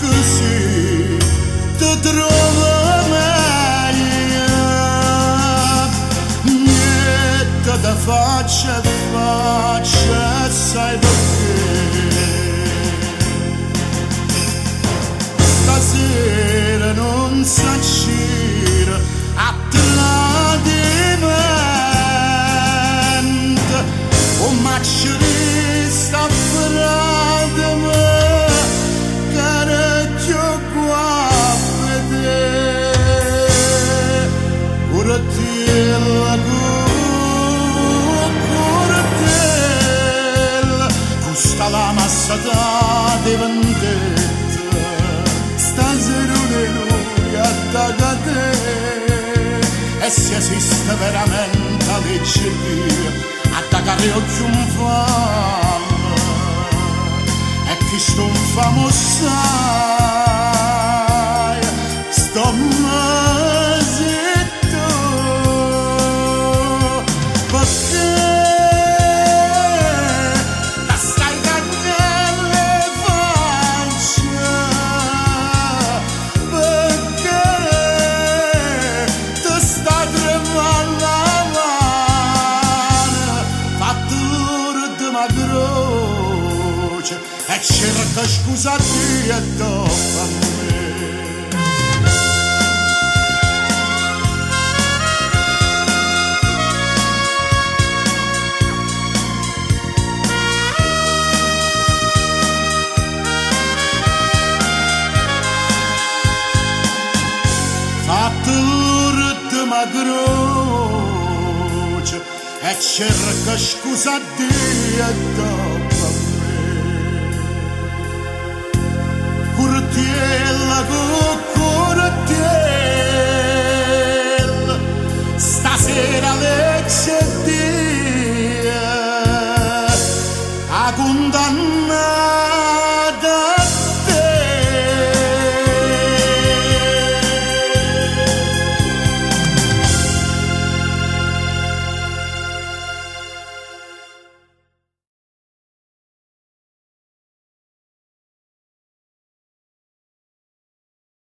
così ti trovo meglio niente da faccia sai perché stasera non s'accira a tradimento o sta custa la massa da vendetta stasera un'eluria attaccate e se esiste veramente la legge Dio attaccare occhi un fame e chi sto un famo voce e cerca scusa di e dopo a me. Fatturtma croce e cerca scusa di e Agunda